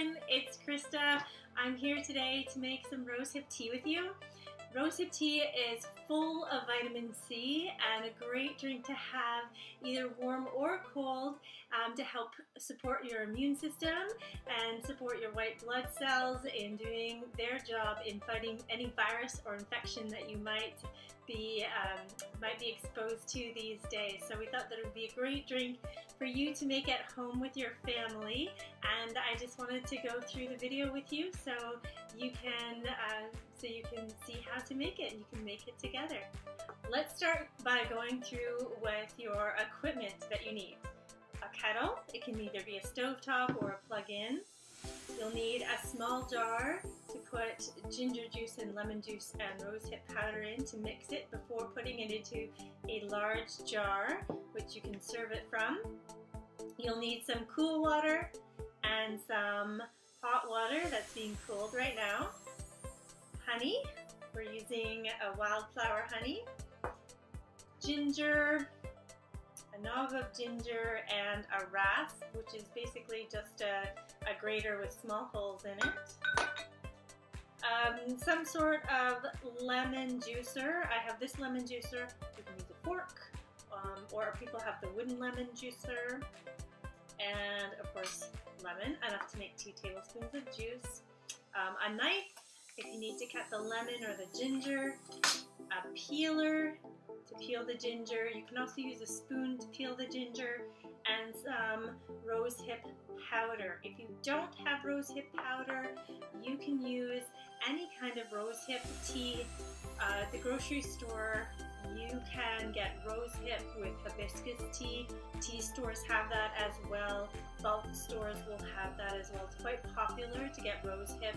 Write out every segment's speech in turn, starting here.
Brooklyn, it's Krista. I'm here today to make some rosehip tea with you. Rosehip tea is full of vitamin C and a great drink to have either warm or cold um, to help support your immune system and support your white blood cells in doing their job in fighting any virus or infection that you might be um, might be exposed to these days. So we thought that it would be a great drink for you to make at home with your family and I just wanted to go through the video with you so you can uh, so you can see how to make it and you can make it together. Let's start by going through with your equipment that you need. A kettle, it can either be a stovetop or a plug-in. You'll need a small jar to put ginger juice and lemon juice and rosehip powder in to mix it before putting it into a large jar, which you can serve it from. You'll need some cool water and some hot water that's being cooled right now honey. We're using a wildflower honey, ginger, a knob of ginger, and a rasp, which is basically just a, a grater with small holes in it. Um, some sort of lemon juicer. I have this lemon juicer. You can use a fork, um, or people have the wooden lemon juicer. And of course, lemon, enough to make two tablespoons of juice. Um, a knife if you need to cut the lemon or the ginger, a peeler to peel the ginger. You can also use a spoon to peel the ginger and some rosehip powder. If you don't have rosehip powder, you can use any kind of rosehip tea. Uh, the grocery store, you can get rosehip with hibiscus tea. Tea stores have that as well. Bulk stores will have that as well. It's quite popular to get rosehip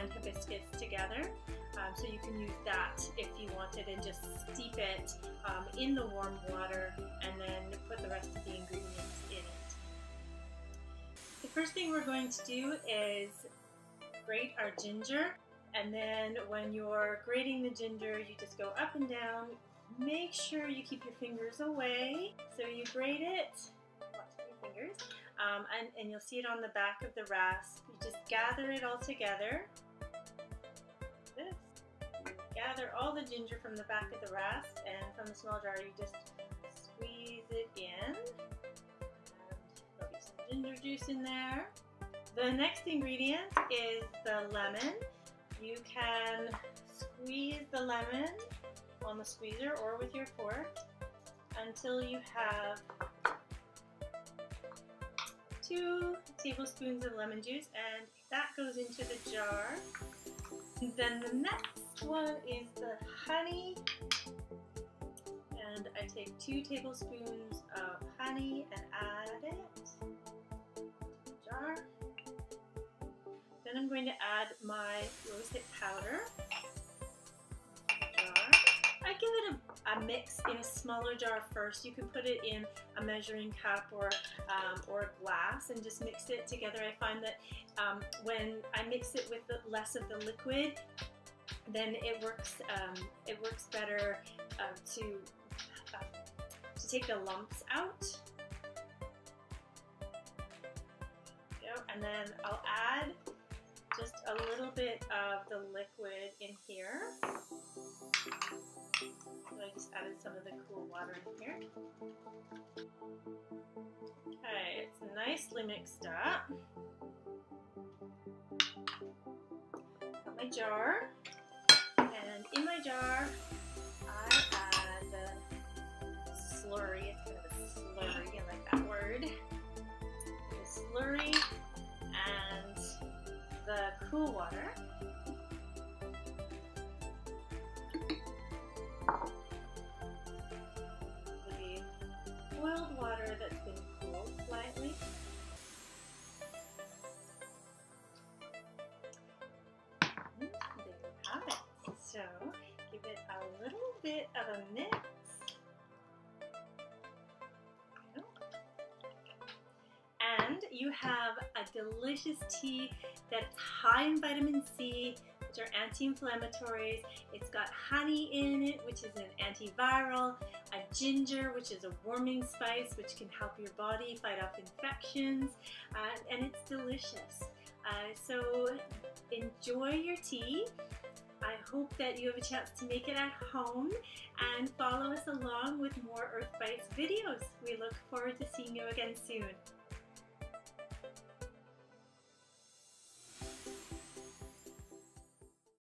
and hibiscus together. Um, so you can use that if you wanted and just steep it um, in the warm water and then put the rest of the ingredients in it. The first thing we're going to do is grate our ginger and then when you're grating the ginger you just go up and down make sure you keep your fingers away so you grate it um, and, and you'll see it on the back of the rasp you just gather it all together this. Gather all the ginger from the back of the rasp and from the small jar you just squeeze it in. And there'll be some ginger juice in there. The next ingredient is the lemon. You can squeeze the lemon on the squeezer or with your fork until you have two tablespoons of lemon juice and that goes into the jar then the next one is the honey. And I take two tablespoons of honey and add it to the jar. Then I'm going to add my rosehip powder. I give it a, a, mix in a smaller jar first. You can put it in a measuring cup or um, or a glass and just mix it together. I find that um, when I mix it with less of the liquid, then it works um, it works better uh, to uh, to take the lumps out. and then I'll add just a little bit of the liquid in here. Just added some of the cool water in here. Okay, it's nicely mixed up. Got my jar, and in my jar, I add a little bit of a mix. And you have a delicious tea that's high in vitamin C, which are anti-inflammatories. It's got honey in it, which is an antiviral, a ginger, which is a warming spice, which can help your body fight off infections, uh, and it's delicious. Uh, so enjoy your tea. I hope that you have a chance to make it at home and follow us along with more Earth Bites videos. We look forward to seeing you again soon.